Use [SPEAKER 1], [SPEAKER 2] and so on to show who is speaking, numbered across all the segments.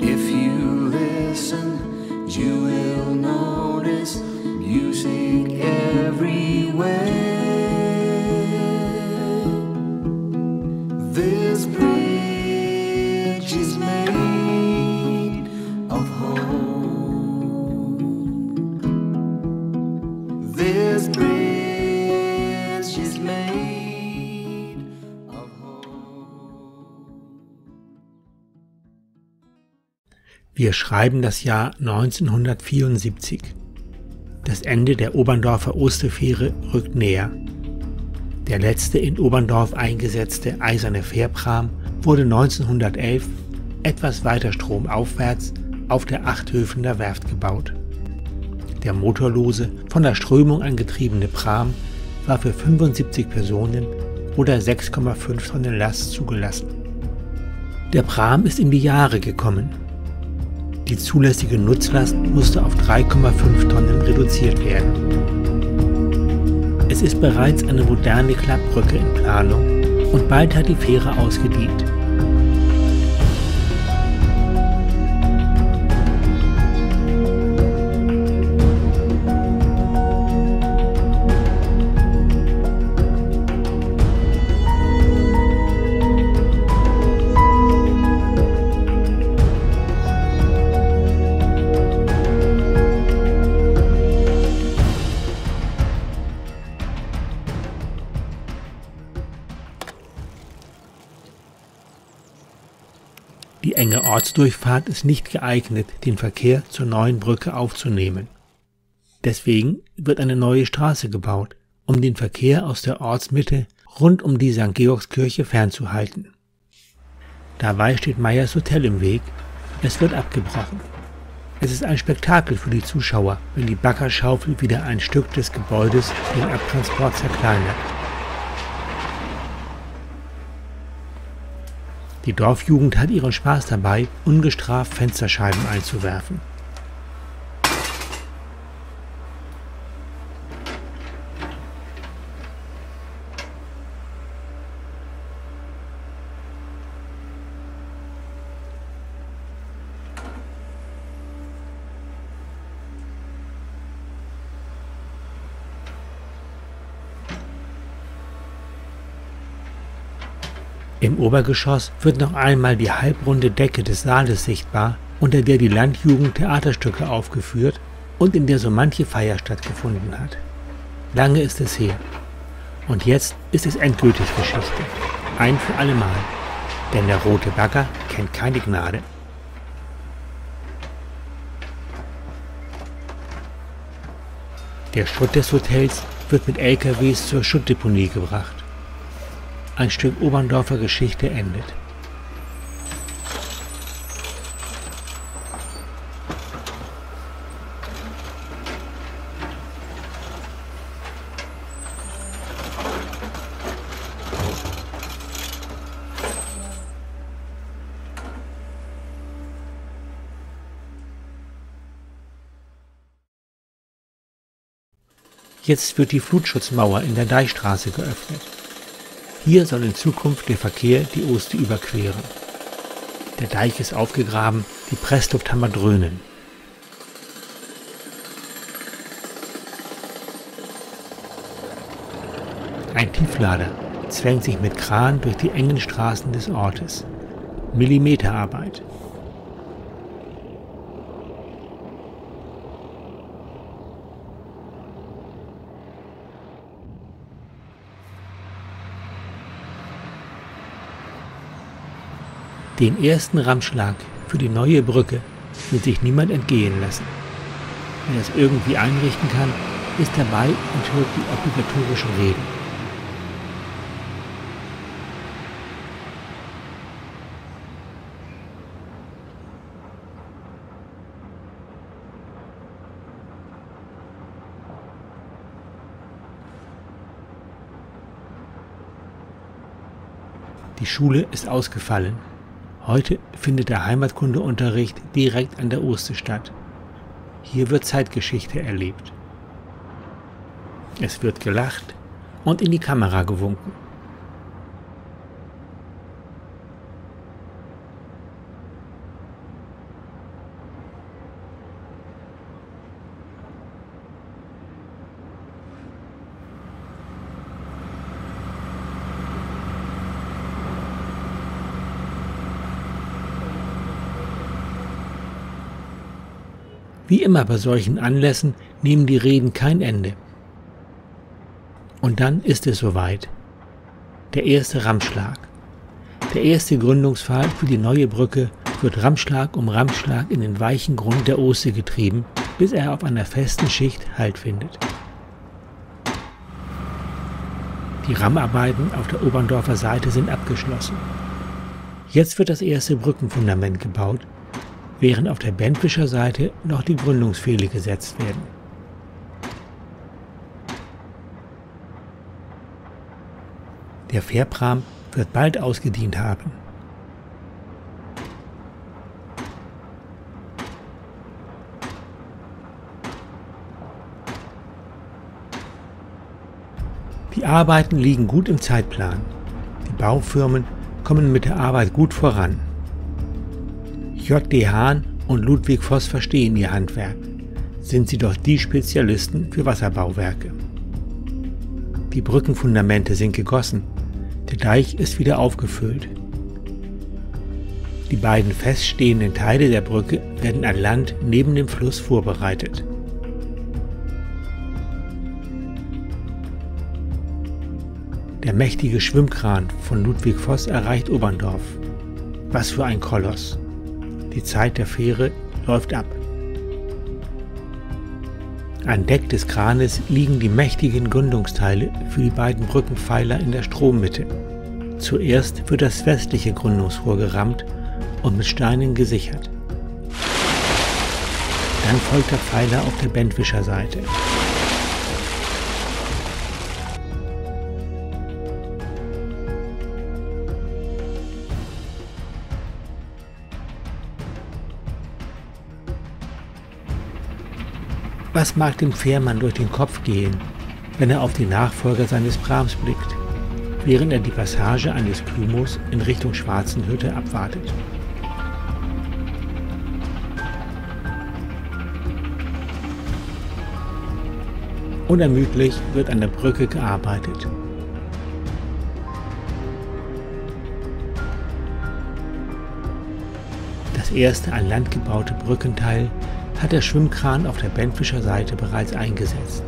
[SPEAKER 1] If you listen, you will notice music everywhere.
[SPEAKER 2] Wir schreiben das Jahr 1974. Das Ende der Oberndorfer Osterfähre rückt näher. Der letzte in Oberndorf eingesetzte eiserne Fährpram wurde 1911 etwas weiter stromaufwärts auf der Achthöfener Werft gebaut. Der motorlose, von der Strömung angetriebene Pram war für 75 Personen oder 6,5 Tonnen Last zugelassen. Der Pram ist in die Jahre gekommen. Die zulässige Nutzlast musste auf 3,5 Tonnen reduziert werden. Es ist bereits eine moderne Klappbrücke in Planung und bald hat die Fähre ausgedient. Ortsdurchfahrt ist nicht geeignet, den Verkehr zur neuen Brücke aufzunehmen. Deswegen wird eine neue Straße gebaut, um den Verkehr aus der Ortsmitte rund um die St. Georgskirche fernzuhalten. Dabei steht Meyers Hotel im Weg. Es wird abgebrochen. Es ist ein Spektakel für die Zuschauer, wenn die Baggerschaufel wieder ein Stück des Gebäudes den Abtransport zerkleinert. Die Dorfjugend hat ihren Spaß dabei, ungestraft Fensterscheiben einzuwerfen. Im Obergeschoss wird noch einmal die halbrunde Decke des Saales sichtbar, unter der die Landjugend Theaterstücke aufgeführt und in der so manche Feier stattgefunden hat. Lange ist es her. Und jetzt ist es endgültig Geschichte. Ein für allemal. Denn der rote Bagger kennt keine Gnade. Der Schutt des Hotels wird mit LKWs zur Schuttdeponie gebracht. Ein Stück Oberndorfer Geschichte endet. Jetzt wird die Flutschutzmauer in der Deichstraße geöffnet. Hier soll in Zukunft der Verkehr die Oste überqueren. Der Deich ist aufgegraben, die Presslufthammer dröhnen. Ein Tieflader zwängt sich mit Kran durch die engen Straßen des Ortes. Millimeterarbeit. Den ersten Rammschlag für die neue Brücke wird sich niemand entgehen lassen. Wer es irgendwie einrichten kann, ist dabei und hört die obligatorischen Reden. Die Schule ist ausgefallen. Heute findet der Heimatkundeunterricht direkt an der Oste statt. Hier wird Zeitgeschichte erlebt. Es wird gelacht und in die Kamera gewunken. Wie immer bei solchen Anlässen nehmen die Reden kein Ende. Und dann ist es soweit. Der erste Rammschlag. Der erste Gründungsfall für die neue Brücke wird Rammschlag um Rammschlag in den weichen Grund der Oste getrieben, bis er auf einer festen Schicht Halt findet. Die Rammarbeiten auf der Oberndorfer Seite sind abgeschlossen. Jetzt wird das erste Brückenfundament gebaut während auf der Bentwischer Seite noch die Gründungspfähle gesetzt werden. Der Fährprahm wird bald ausgedient haben. Die Arbeiten liegen gut im Zeitplan. Die Baufirmen kommen mit der Arbeit gut voran. J.D. Hahn und Ludwig Voss verstehen ihr Handwerk, sind sie doch die Spezialisten für Wasserbauwerke. Die Brückenfundamente sind gegossen, der Deich ist wieder aufgefüllt. Die beiden feststehenden Teile der Brücke werden an Land neben dem Fluss vorbereitet. Der mächtige Schwimmkran von Ludwig Voss erreicht Oberndorf. Was für ein Koloss! Die Zeit der Fähre läuft ab. An Deck des Kranes liegen die mächtigen Gründungsteile für die beiden Brückenpfeiler in der Strommitte. Zuerst wird das westliche Gründungsrohr gerammt und mit Steinen gesichert. Dann folgt der Pfeiler auf der Bentwischer Seite. Was mag dem Fährmann durch den Kopf gehen, wenn er auf die Nachfolger seines Brahms blickt, während er die Passage eines Kymos in Richtung Schwarzenhütte abwartet? Unermüdlich wird an der Brücke gearbeitet. Das erste an Land gebaute Brückenteil hat der Schwimmkran auf der Bentwischer Seite bereits eingesetzt.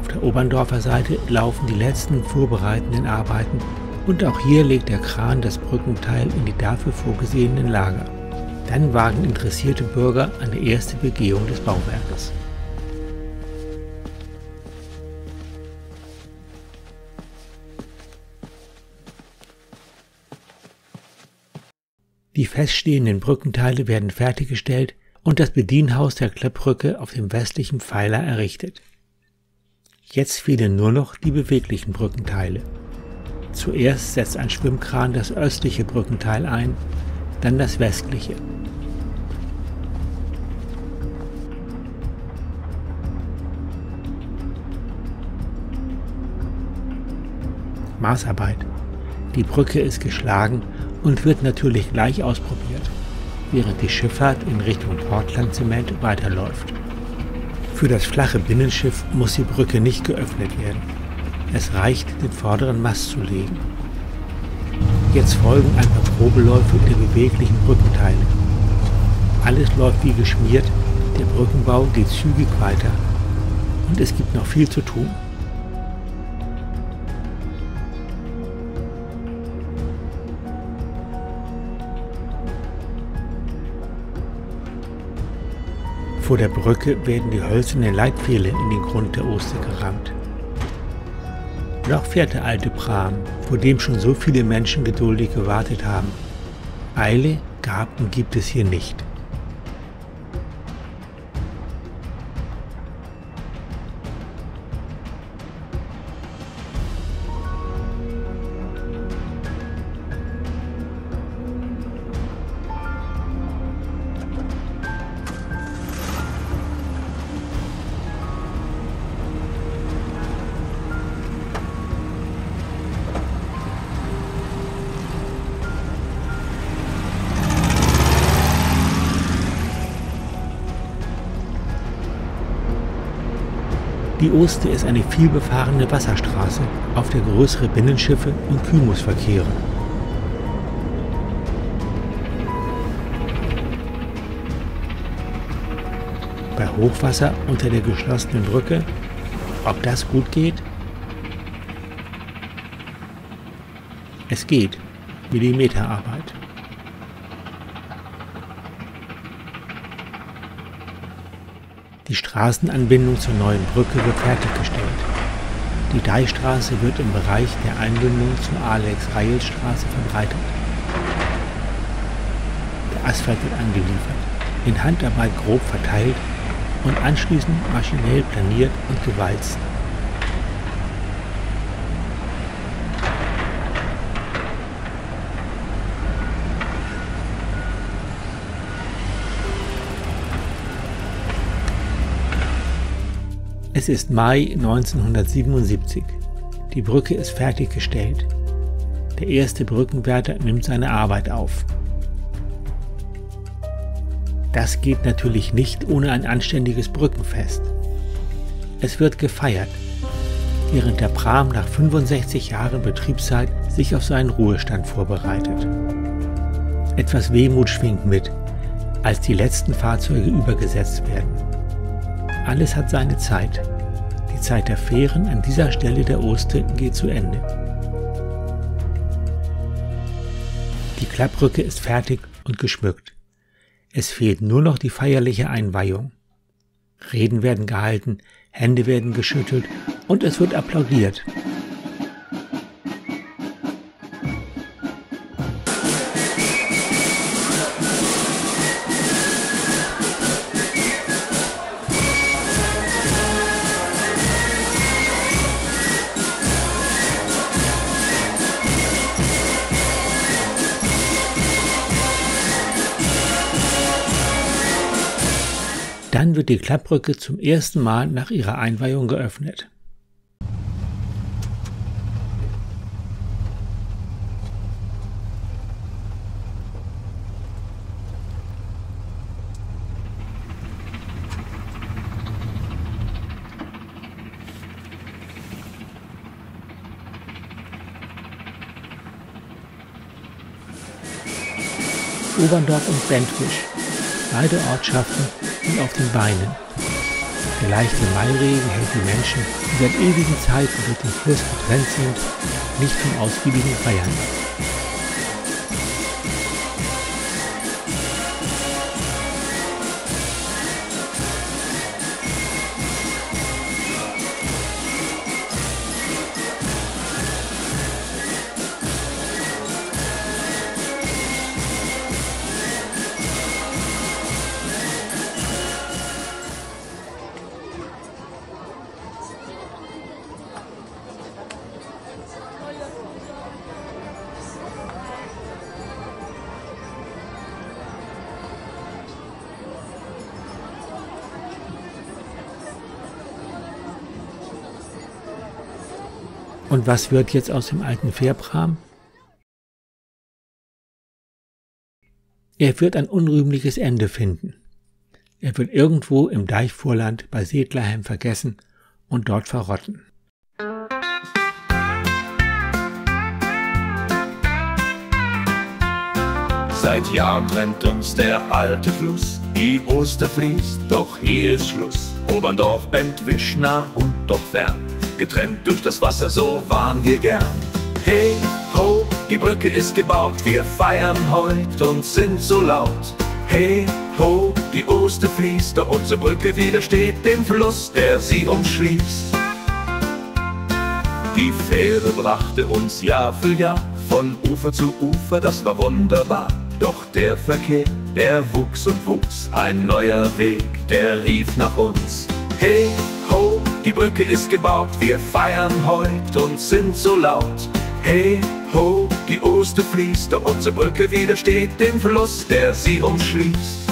[SPEAKER 2] Auf der Oberndorfer Seite laufen die letzten vorbereitenden Arbeiten und auch hier legt der Kran das Brückenteil in die dafür vorgesehenen Lager. Dann wagen interessierte Bürger eine erste Begehung des Bauwerkes. Die feststehenden Brückenteile werden fertiggestellt und das Bedienhaus der Kleppbrücke auf dem westlichen Pfeiler errichtet. Jetzt fehlen nur noch die beweglichen Brückenteile. Zuerst setzt ein Schwimmkran das östliche Brückenteil ein, dann das westliche. Maßarbeit. Die Brücke ist geschlagen und wird natürlich gleich ausprobiert, während die Schifffahrt in Richtung Portland Zement weiterläuft. Für das flache Binnenschiff muss die Brücke nicht geöffnet werden. Es reicht, den vorderen Mast zu legen. Jetzt folgen ein paar Probeläufe der beweglichen Brückenteile. Alles läuft wie geschmiert, der Brückenbau geht zügig weiter und es gibt noch viel zu tun. Vor der Brücke werden die hölzernen Leitpfähle in den Grund der Oster gerammt. Noch fährt der alte Pram, vor dem schon so viele Menschen geduldig gewartet haben. Eile gab und gibt es hier nicht. Die Oste ist eine vielbefahrene Wasserstraße, auf der größere Binnenschiffe und Kymus verkehren. Bei Hochwasser unter der geschlossenen Brücke, ob das gut geht? Es geht. Millimeterarbeit. Die Straßenanbindung zur neuen Brücke wird fertiggestellt. Die Deichstraße wird im Bereich der Einbindung zur Alex-Reil-Straße verbreitert. Der Asphalt wird angeliefert, in Handarbeit grob verteilt und anschließend maschinell planiert und gewalzt. Es ist Mai 1977. Die Brücke ist fertiggestellt. Der erste Brückenwärter nimmt seine Arbeit auf. Das geht natürlich nicht ohne ein anständiges Brückenfest. Es wird gefeiert, während der Pram nach 65 Jahren Betriebszeit sich auf seinen Ruhestand vorbereitet. Etwas Wehmut schwingt mit, als die letzten Fahrzeuge übergesetzt werden. Alles hat seine Zeit. Die Zeit der Fähren an dieser Stelle der Oste geht zu Ende. Die Klappbrücke ist fertig und geschmückt. Es fehlt nur noch die feierliche Einweihung. Reden werden gehalten, Hände werden geschüttelt und es wird applaudiert. Wird die Klappbrücke zum ersten Mal nach ihrer Einweihung geöffnet. Oberndorf und Bentwisch, beide Ortschaften und auf den Beinen. Der leichte Mairegen hält die Menschen, die seit ewigen Zeiten durch den Fluss getrennt sind, nicht zum ausgiebigen Feiern Und was wird jetzt aus dem alten Fährpram? Er wird ein unrühmliches Ende finden. Er wird irgendwo im Deichvorland bei Sedlerheim vergessen und dort verrotten.
[SPEAKER 3] Seit Jahren trennt uns der alte Fluss, die Oster fließt, doch hier ist Schluss. Oberndorf, Bentwisch, nah und doch fern getrennt durch das Wasser, so waren wir gern. Hey, ho, die Brücke ist gebaut, wir feiern heut und sind so laut. Hey, ho, die Oster fließt, doch unsere Brücke widersteht dem Fluss, der sie umschließt. Die Fähre brachte uns Jahr für Jahr von Ufer zu Ufer, das war wunderbar. Doch der Verkehr, der wuchs und wuchs, ein neuer Weg, der rief nach uns. Hey, ho, die Brücke ist gebaut, wir feiern heut und sind so laut. Hey, ho, die Oste fließt, doch unsere Brücke widersteht dem Fluss, der sie umschließt.